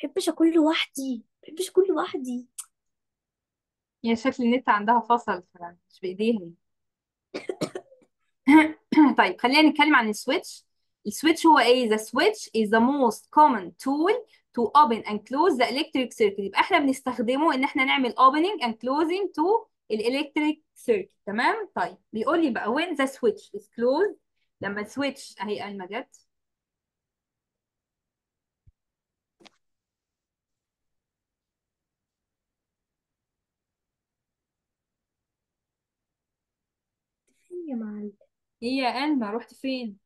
بحبش اكل لوحدي بحبش اكل لوحدي. هي شكل النت عندها فصل مش بإيديها. طيب خلينا نتكلم عن ال switch. ال switch هو إيه؟ The switch is the most common tool to open and close the electric circuit. يبقى إحنا بنستخدمه إن إحنا نعمل opening and closing to ال electric circuit. تمام؟ طيب بيقول لي بقى when the switch is closed. لما ال switch اهي قال يا معلم؟ هي يا ألما رحت فين؟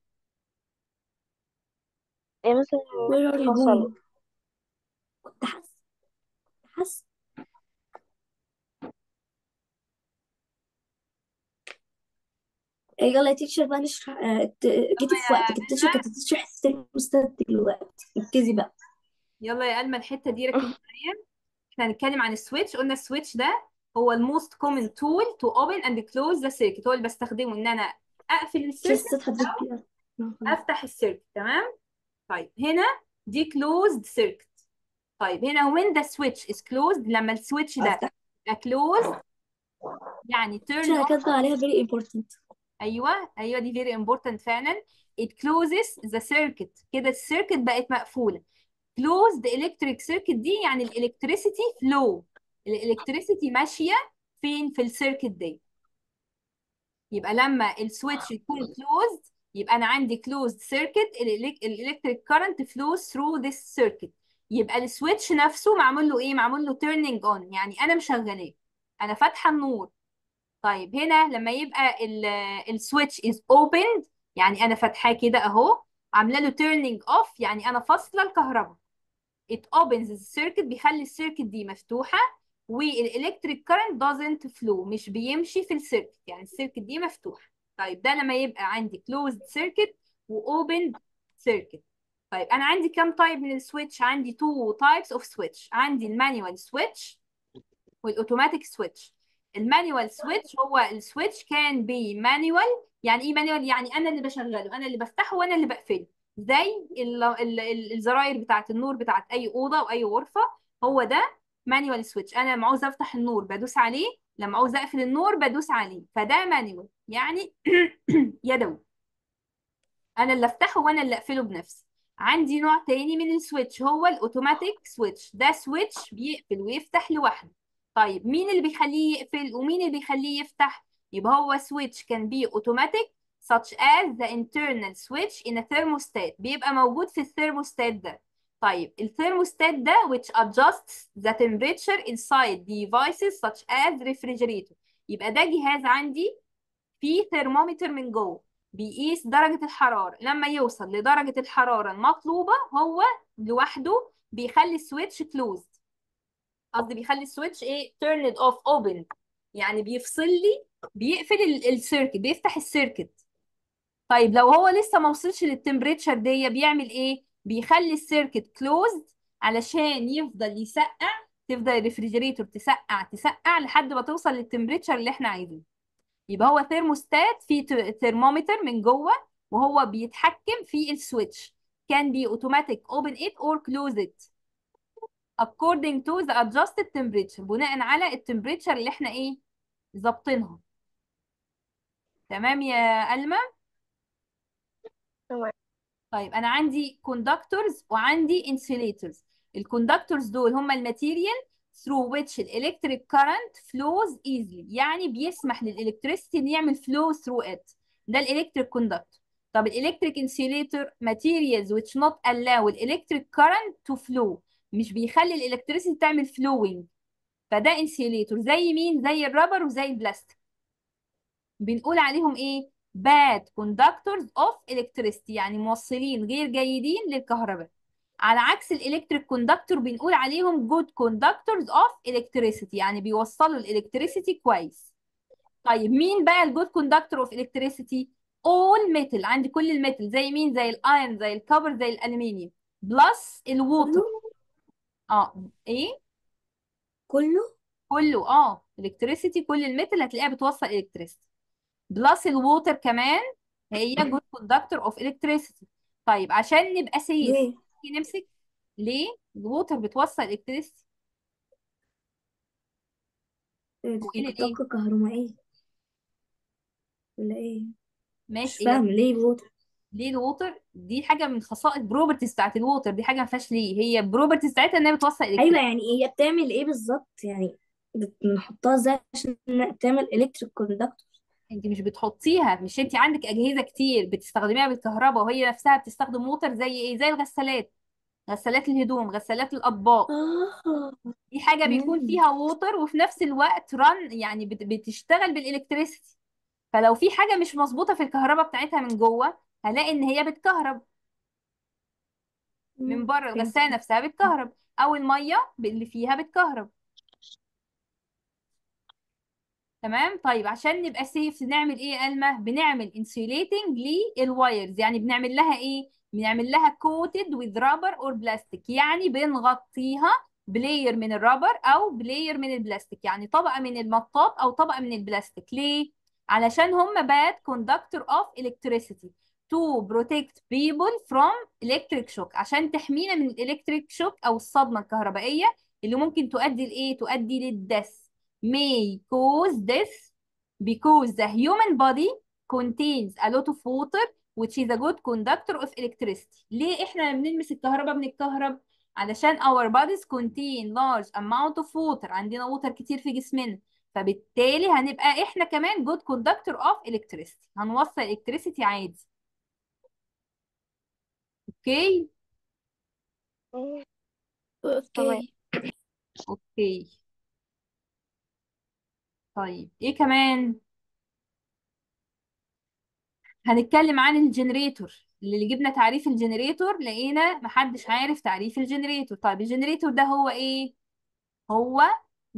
إيه مثلا where are you فصل going كنت حاسه كنت حاسه إيه، يلا يا teacher بقى نشرح آه، ت- جيتي في وقتك. ال teacher كانت بتشرح الثيرموستات دلوقتي ركزي بقى. يلا يا ألما الحتة دي ركزي معايا إحنا هنتكلم عن ال switch. قلنا ال switch ده هو ال most common tool to open and close the circuit هو اللي بستخدمه إن أنا أقفل ال circuit أفتح ال circuit تمام؟ طيب هنا دي closed circuit طيب هنا when the switch is closed لما ال switch ده يبقى closed يعني turn أنا off. كاتبه عليها؟ very important. أيوه أيوه دي very important فعلا. It closes the circuit. كده ال circuit بقت مقفولة. Closed electric circuit دي يعني ال electricity flow ال electricity ماشية فين؟ في ال circuit دي يبقى لما ال switch يكون closed يبقى أنا عندي closed circuit ال electric current flows through this circuit. يبقى ال switch نفسه معمول له إيه؟ معمول له turning on. يعني أنا مشغلاه. أنا فاتحة النور. طيب هنا لما يبقى ال switch is opened يعني أنا فاتحاه كده أهو عاملة له turning off يعني أنا فاصلة الكهرباء. It opens the circuit بيخلي ال circuit دي مفتوحة. وال electric current doesn't flow مش بيمشي في ال circuit يعني ال circuit دي مفتوحة. طيب ده لما يبقى عندي closed circuit و opened circuit. طيب أنا عندي كام type من ال switch عندي two types of switch. عندي ال manual switch وال automatic switch ال manual switch هو ال switch can be manual يعني إيه manual يعني أنا اللي بشغله أنا اللي بفتحه وأنا اللي بقفله. زي ال- ال- ال- الزراير بتاعة النور بتاعة أي أوضة وأي غرفة هو ده manual switch أنا لما عاوز أفتح النور بدوس عليه لما عاوز أقفل النور بدوس عليه. فده manual يعني يدوي. أنا اللي أفتحه وأنا اللي أقفله بنفسي. عندي نوع تاني من ال switch هو ال automatic switch ده switch بيقفل ويفتح لوحده. طيب مين اللي بيخليه يقفل ومين اللي بيخليه يفتح؟ يبقى هو switch can be automatic such as the internal switch in a thermostat. بيبقى موجود في الثيرموستات ده. طيب الثيرموستات ده which adjusts the temperature inside devices such as refrigerator. يبقى ده جهاز عندي فيه ثرمومتر من جوه بيقيس درجة الحرارة. لما يوصل لدرجة الحرارة المطلوبة هو لوحده بيخلي ال switch closed. قصدي بيخلي ال switch إيه؟ turn it off open. يعني بيفصل لي بيقفل ال circuit بيفتح ال circuit طيب لو هو لسه ما وصلش لل temperature دي بيعمل إيه؟ بيخلي ال circuit closed علشان يفضل يسقع تفضل ال refrigerator تسقع تسقع لحد ما توصل لل temperature اللي إحنا عايزينه. يبقى هو ثيرموستات فيه ثرمومتر من جوه وهو بيتحكم في ال switch can be automatic open it or close it. according to the adjusted temperature بناء على ال temperature اللي إحنا إيه ظابطينها. تمام يا ألمى تمام. طيب أنا عندي conductors وعندي insulators. ال conductors دول هم ال material through which electric current flows easily. يعني بيسمح لل electricity إن يعمل flow through it. ده ال electric conductor طب ال electric insulator materials which not allow electric current to flow مش بيخلي ال electricity تعمل flowing. فده insulator زي مين؟ زي ال rubber وزي البلاستيك. بنقول عليهم إيه؟ Bad conductors of electricity يعني موصلين غير جيدين للكهرباء. على عكس ال electric conductor بنقول عليهم good conductors of electricity يعني بيوصلوا ال electricity كويس. طيب مين بقى ال good conductor of electricity all metal عندي كل الميتال زي مين؟ زي الايرون زي الكبر زي الالومنيوم بلس الووتر آه إيه؟ كله؟ كله آه electricity كل ال metal هتلاقيها بتوصل ال electricity plus ال water كمان هي good conductor of electricity. طيب عشان نبقى safe ليه؟ نمسك؟ ليه؟ ال water بتوصل إيه للايه طاقة كهرومائية ولا إيه؟ مش ماشي هي فاهم ليه الووتر ليه الووتر دي حاجة من خصائص properties بتاعت ال water دي حاجة ما فيهاش ليه. هي properties بتاعتها إنها بتوصل أيوه electricity يعني هي بتعمل إيه بالظبط؟ يعني بنحطها إزاي عشان تعمل electric conductor انت مش بتحطيها مش انت عندك أجهزة كتير بتستخدميها بالكهرباء وهي نفسها بتستخدم water زي إيه؟ زي الغسالات غسالات الهدوم غسالات الأطباق. آه. دي حاجة بيكون مم. فيها water وفي نفس الوقت run يعني بت- بتشتغل بال electricity فلو في حاجة مش مظبوطة في الكهرباء بتاعتها من جوه هلاقي إن هي بتكهرب. من مم. بره الغسالة نفسها بتكهرب أو المية اللي فيها بتكهرب. تمام؟ طيب عشان نبقى safe نعمل إيه يا ألمة؟ بنعمل insulating لل wires يعني بنعمل لها إيه؟ بنعمل لها coated with rubber or plastic يعني بنغطيها ب layer من ال rubber أو ب layer من البلاستيك يعني طبقة من المطاط أو طبقة من البلاستيك ليه؟ علشان هم bad conductor of electricity to protect people from electric shock. عشان تحمينا من ال electric shock أو الصدمة الكهربائية اللي ممكن تؤدي لإيه؟ تؤدي لل death may cause death because the human body contains a lot of water which is a good conductor of electricity ليه إحنا لما بنلمس الكهرباء بنتكهرب علشان our bodies contain large amount of water عندنا water كتير في جسمنا فبالتالي هنبقى إحنا كمان good conductor of electricity هنوصل electricity عادي أوكي أوكي أوكي طيب إيه كمان؟ هنتكلم عن ال generator. اللي جبنا تعريف ال generator لقينا محدش عارف تعريف ال generator. طيب ال generator ده هو إيه؟ هو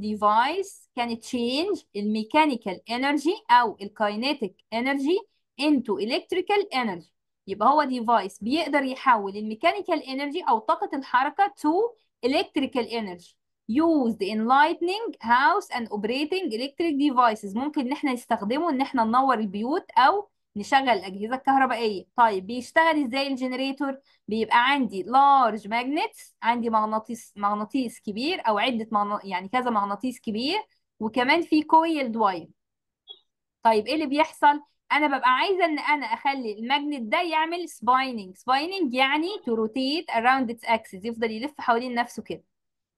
device can change ال mechanical energy أو ال kinetic energy into electrical energy. يبقى هو device بيقدر يحول ال mechanical energy أو طاقة الحركة to electrical energy. Used in lighting house and operating electric devices. ممكن إن إحنا نستخدمه إن إحنا ننور البيوت أو نشغل الأجهزة الكهربائية طيب بيشتغل إزاي ال generator؟ بيبقى عندي large magnets عندي مغناطيس مغناطيس كبير أو عدة مغنا... يعني كذا مغناطيس كبير وكمان في coiled wire. طيب إيه اللي بيحصل؟ أنا ببقى عايزة إن أنا أخلي ال magnet ده يعمل spinning spinning يعني to rotate around its axis يفضل يلف حوالين نفسه كده.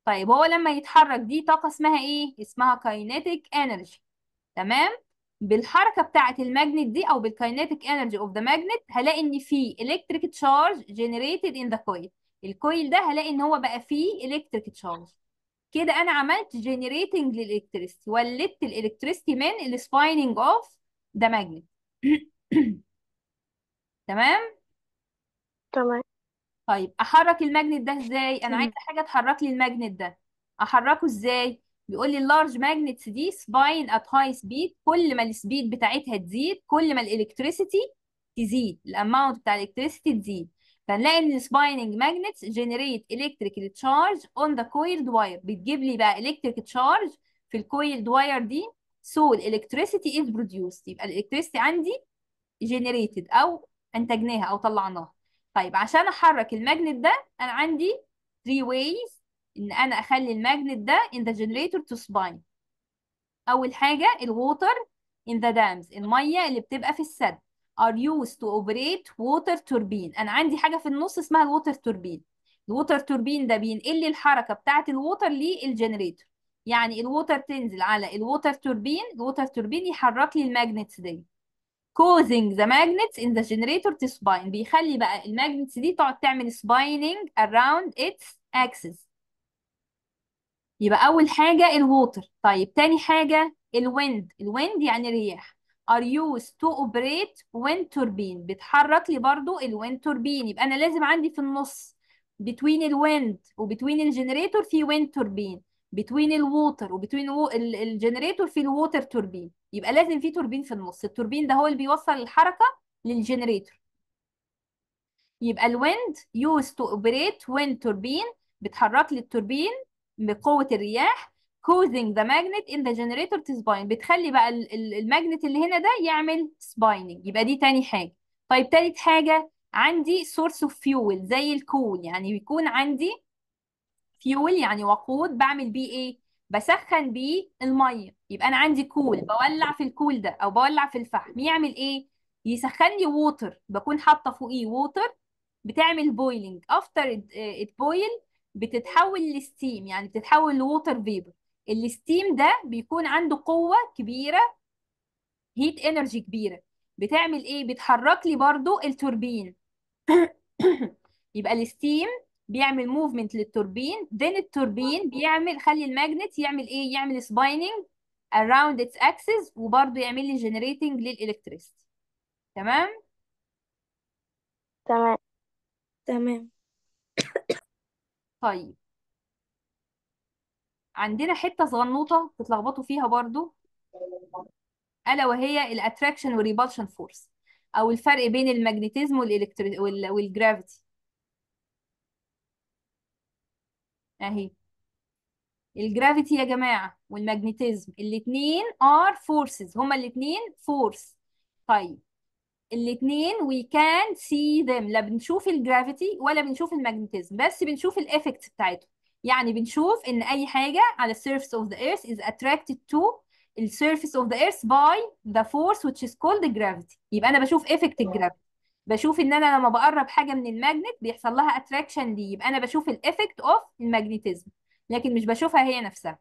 طيب هو لما يتحرك دي طاقة اسمها إيه؟ اسمها kinetic energy تمام؟ بالحركة بتاعة ال magnet دي أو بال kinetic energy of the magnet هلاقي إن في electric charge generated in the coil ال coil ده هلاقي إن هو بقى فيه electric charge كده أنا عملت generating لل electricity ولدت ال electricity من ال spinning of the magnet تمام؟ تمام. طيب أحرك ال magnet ده إزاي؟ أنا عايزة حاجة تحرك لي ال magnet ده. أحركه إزاي؟ بيقول لي ال large magnets دي spin at high speed كل ما ال speed بتاعتها تزيد كل ما ال electricity تزيد ال amount بتاع ال electricity تزيد. فنلاقي إن ال spinning magnets generate electrical charge on the coiled wire بتجيب لي بقى electric charge في ال coiled wire دي. so ال electricity is produced يبقى ال electricity عندي generated أو أنتجناها أو طلعناها. طيب عشان أحرك ال magnet ده أنا عندي 3 ways إن أنا أخلي ال magnet ده in the generator to spin. أول حاجة ال water in the dams المية اللي بتبقى في السد. Are used to operate water turbine. أنا عندي حاجة في النص اسمها ال water turbine ال water turbine ده بينقل لي الحركة بتاعة ال water لل generator يعني الووتر تنزل على الووتر توربين الووتر توربين يحرك لي الماجنتس دي. Causing the magnets in the generator to spin. بيخلي بقى ال magnets دي تقعد تعمل spinning around its axis. يبقى أول حاجة ال water طيب تاني حاجة ال wind ال wind يعني الرياح. Are used to operate wind turbine. بتحرك لي برضو ال wind turbine يبقى أنا لازم عندي في النص between ال wind و between ال generator في wind turbine. Between الووتر وبتوين الجنريتور في الووتر توربين يبقى لازم في توربين في النص. التوربين ده هو اللي بيوصل الحركة لل generator يبقى ال wind used to operate wind turbine بتحرك لي التوربين بقوة الرياح causing the magnet in the generator to spin. بتخلي بقى ال- ال- ال magnet اللي هنا ده يعمل spinning يبقى دي تاني حاجة. طيب تالت حاجة عندي source of fuel زي ال coal يعني بيكون عندي فيول يعني وقود بعمل بيه إيه؟ بسخن بيه المية. يبقى أنا عندي coal بولع في ال coal ده أو بولع في الفحم. يعمل إيه؟ يسخن لي water بكون حاطة فوقيه water بتعمل boiling after it boil بتتحول ل steam يعني بتتحول ل water vapor ال steam ده بيكون عنده قوة كبيرة heat energy كبيرة. بتعمل إيه؟ بتحرك لي برضو التوربين يبقى ال steam بيعمل movement لل turbine then التوربين بيعمل خلي ال magnet يعمل إيه؟ يعمل spinning around its axis وبرضه يعمل لي generating لل electricity تمام؟ تمام. تمام. طيب. عندنا حتة صغنوطة تتلخبطوا فيها برضو ألا وهي ال attraction وال repulsion force أو الفرق بين ال magnetism وال electri وال... وال gravity أهي. ال gravity يا جماعة وال magnetism الاتنين are forces. هما الاتنين force. طيب. الاتنين we can see them. لا بنشوف ال gravity ولا بنشوف ال magnetism. بس بنشوف ال effect بتاعتهم. يعني بنشوف إن أي حاجة على surface of the earth is attracted to the surface of the earth by the force which is called gravity. يبقى أنا بشوف effect ال gravity بشوف إن أنا لما بقرب حاجة من ال magnet بيحصل لها attraction دي يبقى أنا بشوف ال effect of ال magnetism لكن مش بشوفها هي نفسها.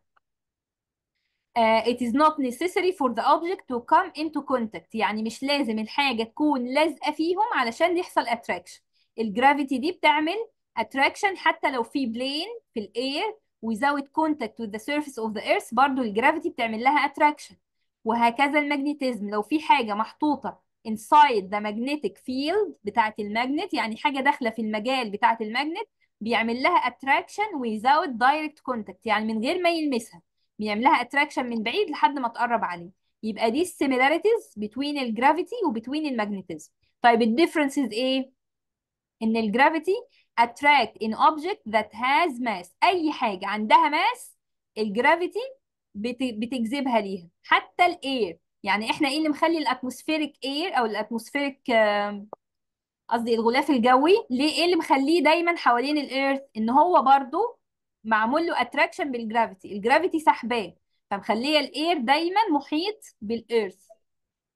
uh, it is not necessary for the object to come into contact. يعني مش لازم الحاجة تكون لازقة فيهم علشان يحصل attraction. ال gravity دي بتعمل attraction حتى لو في plane في ال air without contact with the surface of the earth برضو ال gravity بتعمل لها attraction. وهكذا ال magnetism لو في حاجة محطوطة inside the magnetic field بتاعة ال magnet يعني حاجة داخلة في المجال بتاعة الماجنت بيعمل لها attraction without direct contact يعني من غير ما يلمسها. بيعمل لها attraction من بعيد لحد ما تقرب عليه. يبقى دي ال similarities بين ال gravity وبين ال magnetism طيب ال differences إيه؟ إن ال gravity attract any object that has mass. أي حاجة عندها mass ال gravity بت... بتجذبها ليها. حتى ال air يعني إحنا إيه اللي مخلي ال atmospheric air أو ال atmospheric قصدي الغلاف الجوي؟ ليه؟ إيه اللي مخليه دايما حوالين ال earth إن هو برضو معمول له attraction بال gravity ال gravity سحباه فمخليه ال air دايما محيط بال earth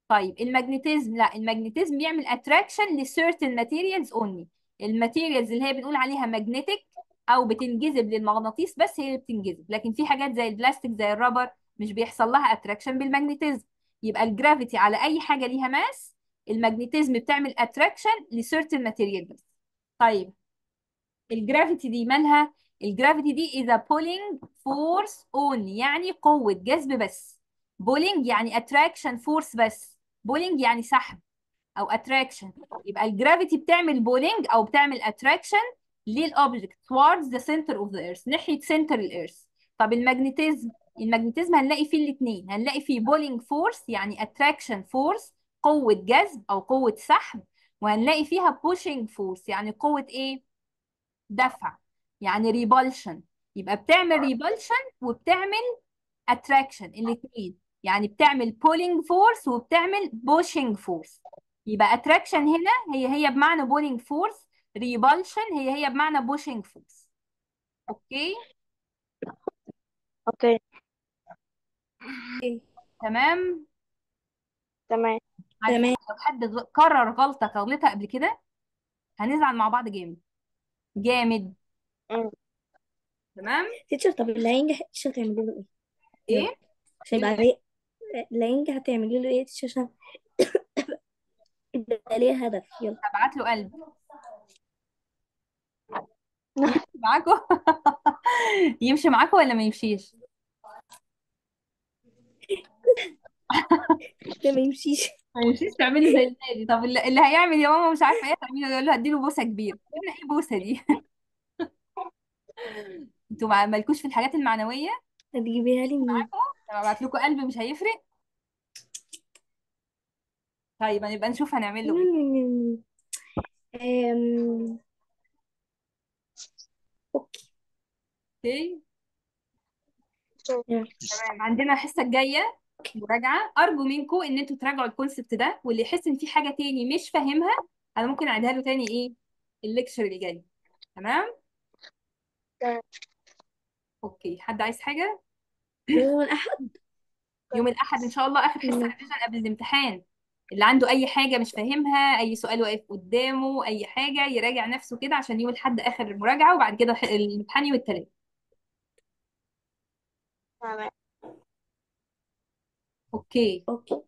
طيب ال magnetism لا ال magnetism بيعمل attraction ل certain materials only ال materials اللي هي بنقول عليها magnetic أو بتنجذب للمغناطيس بس هي اللي بتنجذب. لكن في حاجات زي البلاستيك زي ال rubber مش بيحصل لها attraction بال magnetism يبقى ال gravity على أي حاجة ليها mass ال magnetism بتعمل attraction ل certain material بس. طيب ال gravity دي مالها؟ ال gravity دي is a pulling force only يعني قوة جذب بس. pulling يعني attraction force بس. pulling يعني سحب أو attraction. يبقى ال gravity بتعمل pulling أو بتعمل attraction لل object towards the center of the earth ناحية center ال earth طب ال magnetism ال magnetism هنلاقي فيه الاتنين. هنلاقي فيه pulling force يعني attraction force قوة جذب أو قوة سحب وهنلاقي فيها pushing force يعني قوة إيه؟ دفع يعني repulsion يبقى بتعمل repulsion وبتعمل attraction الاثنين يعني بتعمل pulling force وبتعمل pushing force يبقى attraction هنا هي هي بمعنى pulling force repulsion هي هي بمعنى pushing force okay? okay. تمام؟ تمام. تمام. لو حد غ- كرر غلطة غلطها قبل كده هنزعل مع بعض جامد. جامد. تمام؟ teacher طب اللي هينجح teacher هتعملي له إيه؟ إيه؟ عشان يبقى اللي هينجح هتعملي له إيه teacher؟ عشان يبقى ليه هدف. يلا. هبعت له قلب. يمشي معاكم يمشي معاكم ولا ما يمشيش؟ ده ما يمشيش. ما يمشيش تعملي زي النادي. طب اللي, اللي هيعمل يا ماما مش عارفة إيه تعملي يقول له هديله بوسة كبيرة. قلنا إيه بوسه دي؟ أنتوا ما- مالكوش في الحاجات المعنوية؟ هتجيبيها لي منين؟ لما أبعت لكم قلب مش هيفرق؟ طيب هنبقى نشوف هنعمل له إيه. أم... okay. تمام. عندنا الحصه الجايه مراجعة. أرجو منكم إن أنتوا تراجعوا ال concept ده واللي يحس إن في حاجة تاني مش فاهمها أنا ممكن أعيدها له تاني إيه ال lecture اللي جاي. تمام؟ تمام. okay. حد عايز حاجة؟ يوم الأحد. يوم الأحد إن شاء الله مم. revision قبل الامتحان. اللي عنده أي حاجة مش فاهمها أي سؤال واقف قدامه أي حاجة يراجع نفسه كده عشان يوم الأحد آخر المراجعة وبعد كده الامتحان يوم التلات. تمام. okay okay.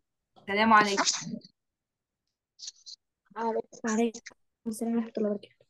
سلام عليكم عليكم. وعليكم السلام ورحمة الله وبركاته.